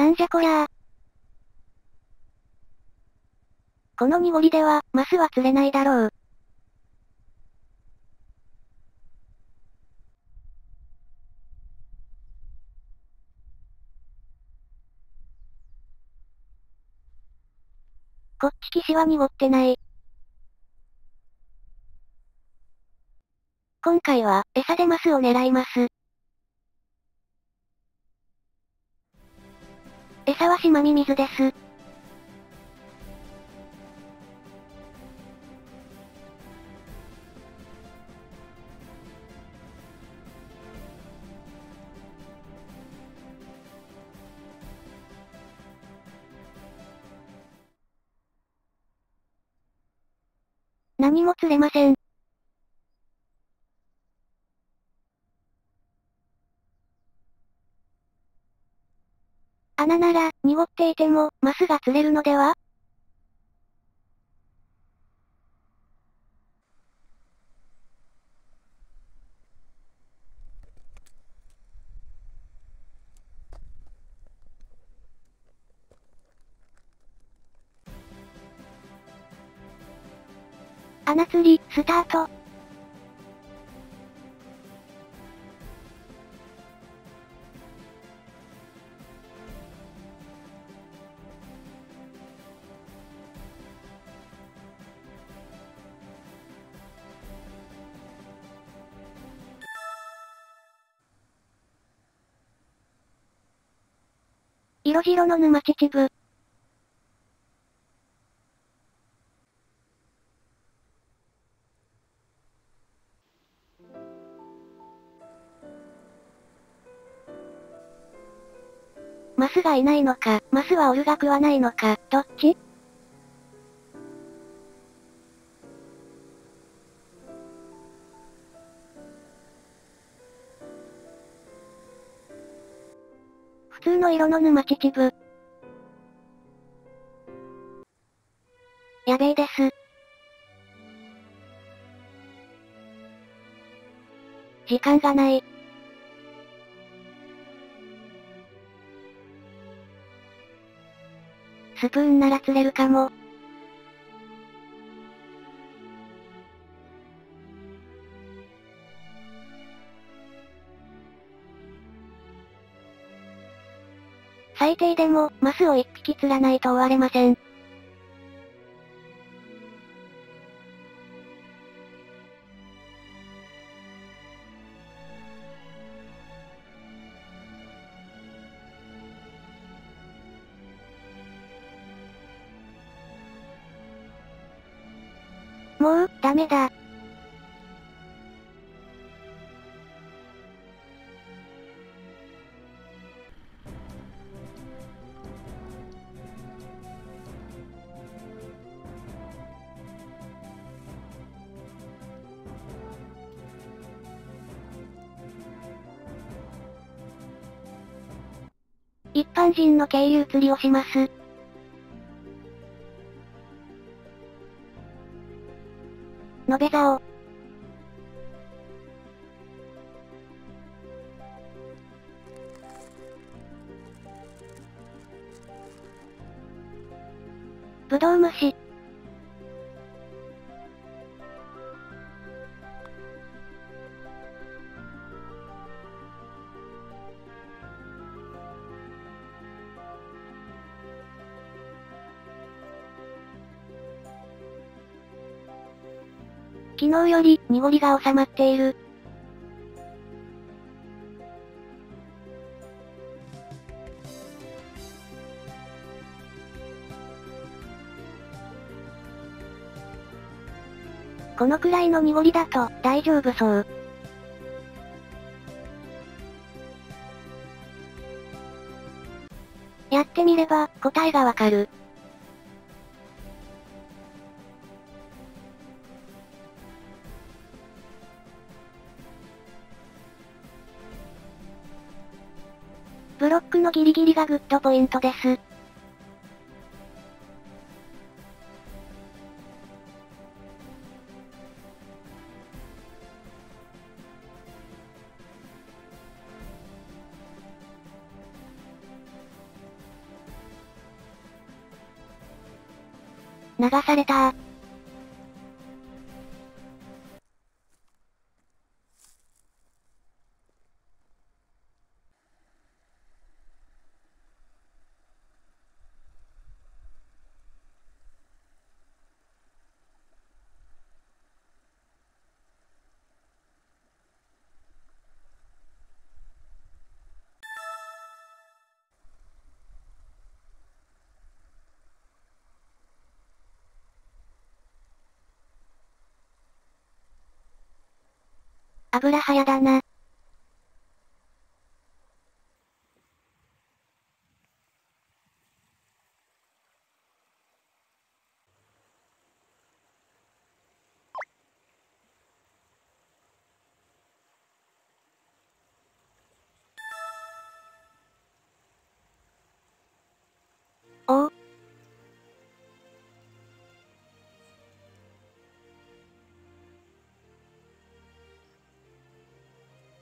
なんじゃこりゃー。この濁りでは、マスは釣れないだろう。こっち岸は濁ってない。今回は、餌でマスを狙います。餌は島ミミズです。何も釣れません。穴なら、濁っていても、マスが釣れるのでは？穴釣り、スタート。色白の沼秩父。マスがいないのか、マスはオルが食わないのか、どっち？の色の沼秩父。やべえです。時間がない。スプーンなら釣れるかも。最低でも、マスを一匹釣らないと終われません。もう、ダメだ。一般人の経由釣りをします。昨日より、濁りが収まっている。このくらいの濁りだと、大丈夫そう。やってみれば、答えがわかる。のギリギリがグッドポイントです。流された油早だな。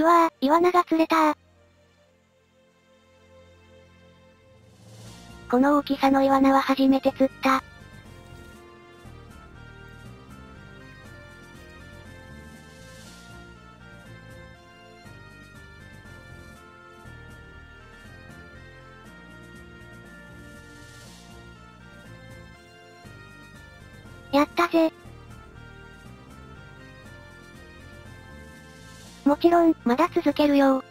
うわぁ、イワナが釣れたこの大きさのイワナは初めて釣った。やったぜ。ちろん、まだ続けるよ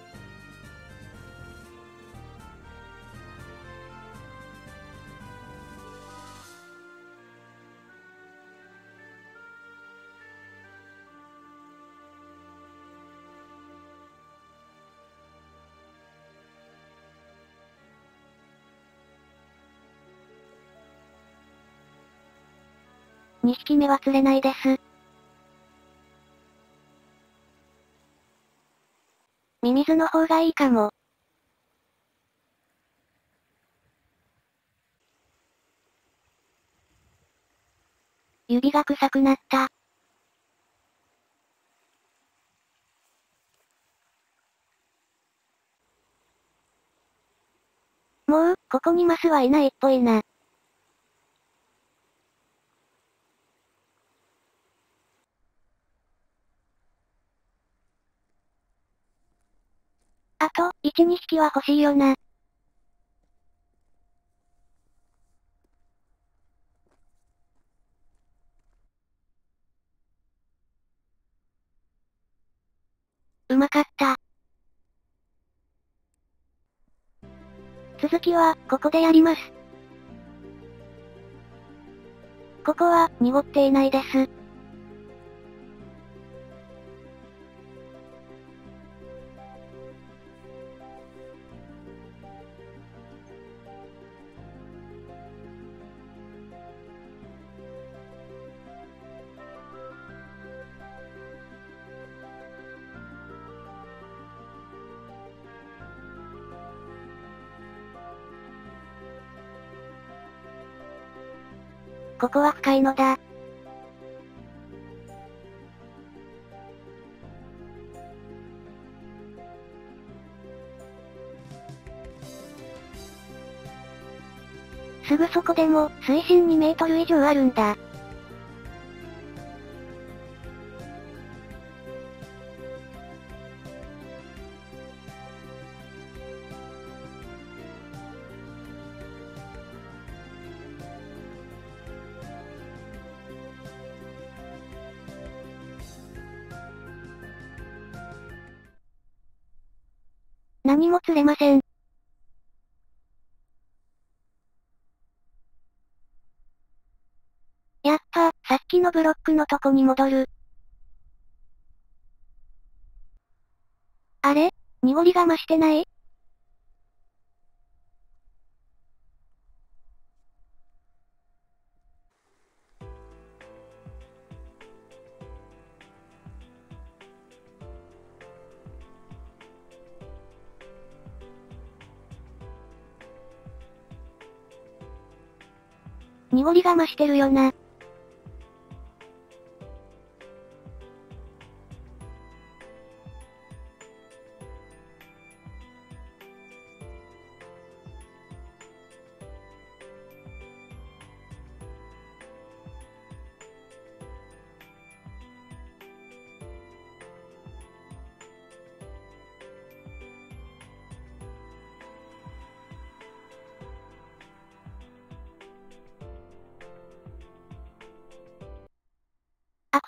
2匹目は釣れないです。ズの方がいいかも。指が臭くなった。もう、ここにマスはいないっぽいな。あと、1、2匹は欲しいよな。うまかった。続きは、ここでやります。ここは、濁っていないです。ここは深いのだ。すぐそこでも、水深2メートル以上あるんだ。も釣れません。やっぱ、さっきのブロックのとこに戻る。あれ？濁りが増してない？濁りが増してるよな。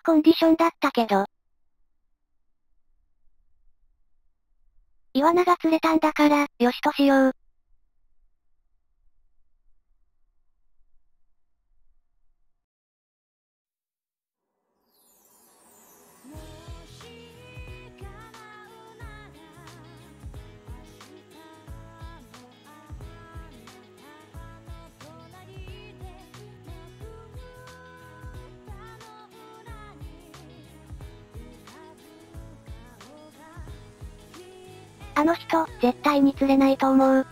コンディションだったけど。イワナが釣れたんだから、よしとしよう。あの人、絶対に釣れないと思う。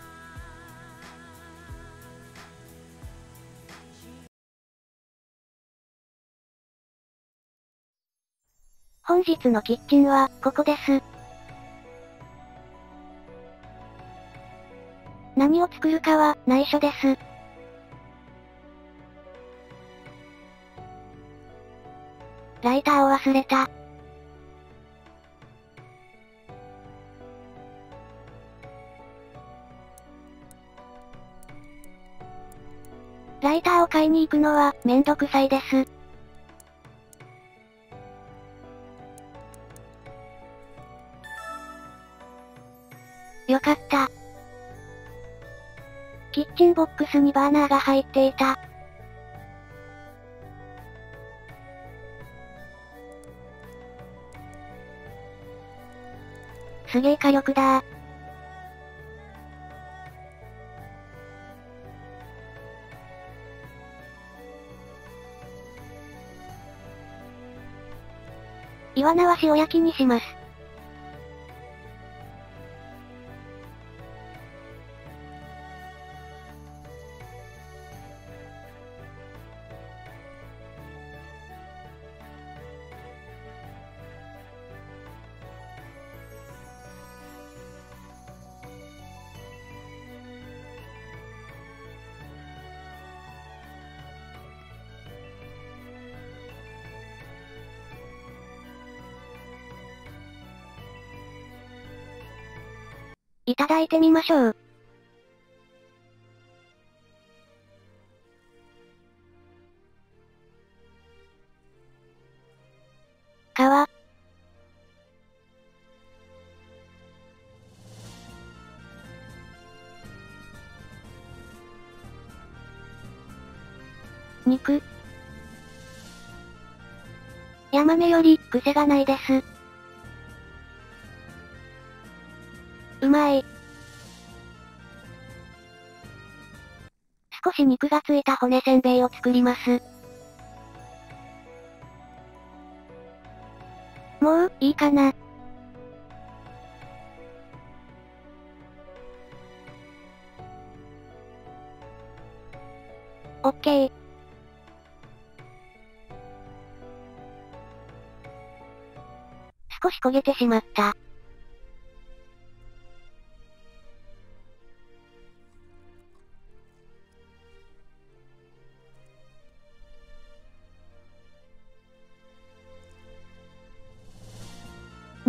本日のキッチンは、ここです。何を作るかは、内緒です。ライターを忘れた。ライターを買いに行くのは、めんどくさいです。よかった。キッチンボックスにバーナーが入っていた。すげえ火力だイワナは塩焼きにします。いただいてみましょう。皮。肉。ヤマメより、癖がないです。少し肉がついた骨せんべいを作ります。もう、いいかな。オッケー。少し焦げてしまった。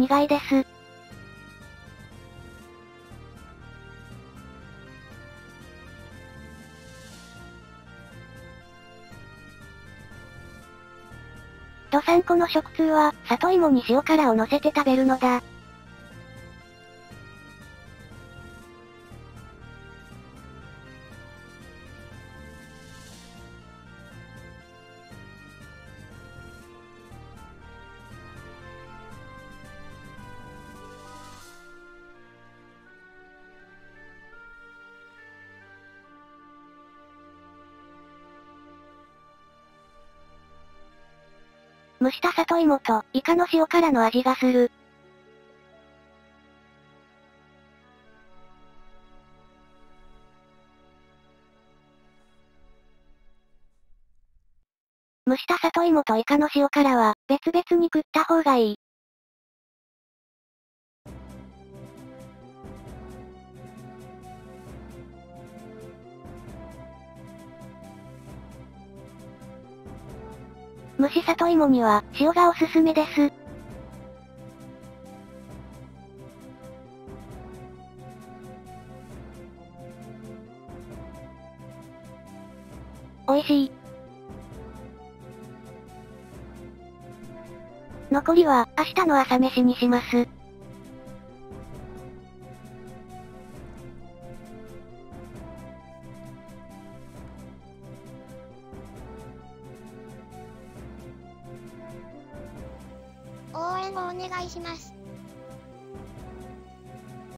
苦いです。ドサンコの食通は、里芋に塩辛を乗せて食べるのだ。蒸した里芋と、イカの塩辛の味がする。蒸した里芋とイカの塩辛は、別々に食った方がいい。蒸し里芋には、塩がおすすめです。美味しい。残りは、明日の朝飯にします。